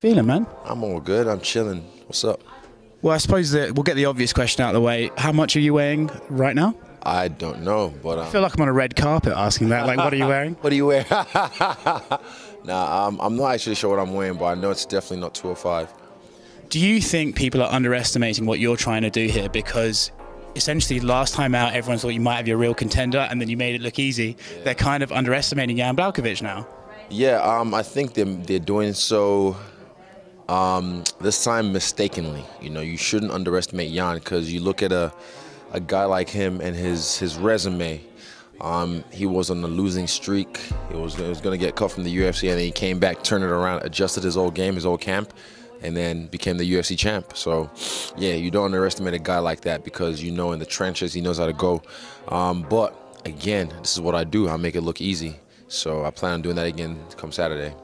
Feeling, man. I'm all good. I'm chilling. What's up? Well, I suppose that we'll get the obvious question out of the way. How much are you weighing right now? I don't know, but um, I feel like I'm on a red carpet asking that. Like, what are you wearing? what are you wearing? nah, um, I'm not actually sure what I'm wearing, but I know it's definitely not 205. Do you think people are underestimating what you're trying to do here? Because essentially, last time out, everyone thought you might have your real contender, and then you made it look easy. Yeah. They're kind of underestimating Jan Blachowicz now. Yeah, um, I think they're, they're doing so um, this time mistakenly. You know, you shouldn't underestimate Jan because you look at a a guy like him and his his resume. Um, he was on a losing streak. He was, was going to get cut from the UFC, and then he came back, turned it around, adjusted his old game, his old camp, and then became the UFC champ. So, yeah, you don't underestimate a guy like that because you know in the trenches he knows how to go. Um, but again, this is what I do. I make it look easy. So I plan on doing that again come Saturday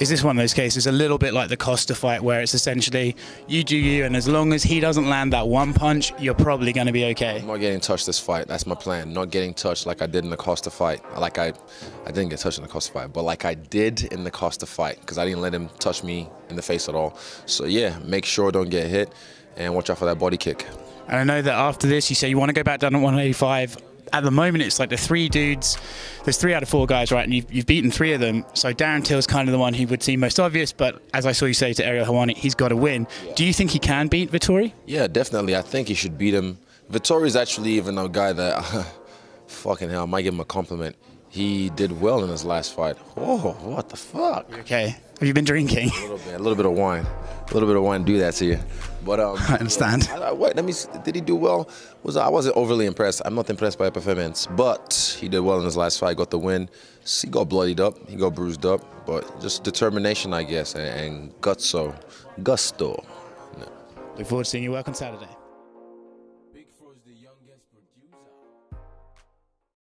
is this one of those cases a little bit like the Costa fight where it's essentially you do you and as long as he doesn't land that one punch you're probably going to be okay. I'm not getting touched this fight. That's my plan. Not getting touched like I did in the Costa fight. Like I I didn't get touched in the Costa fight but like I did in the Costa fight because I didn't let him touch me in the face at all. So yeah make sure don't get hit and watch out for that body kick. And I know that after this you say you want to go back down to 185 at the moment it's like the three dudes there's three out of four guys right and you've, you've beaten three of them. So darren Till is kind of the one who would seem most obvious but as i saw you say to ariel helwani he's got to win. Yeah. do you think he can beat Vettori? yeah definitely. I think he should beat him. Is actually even a guy that fucking hell i might give him a compliment. He did well in his last fight. Oh what the fuck? Okay. Have you been drinking? A little bit a little bit of wine a little bit of wine do that to you. But um, I understand. I, I, what? Let me. Did he do well? Was I wasn't overly impressed. I'm not impressed by a performance, but he did well in his last fight. Got the win. He got bloodied up. He got bruised up, but just determination, I guess, and, and gusto, gusto. Look forward to seeing you work on Saturday.